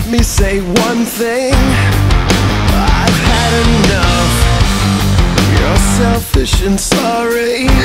Let me say one thing. I've had enough. You're selfish and sorry.